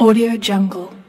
Audio Jungle.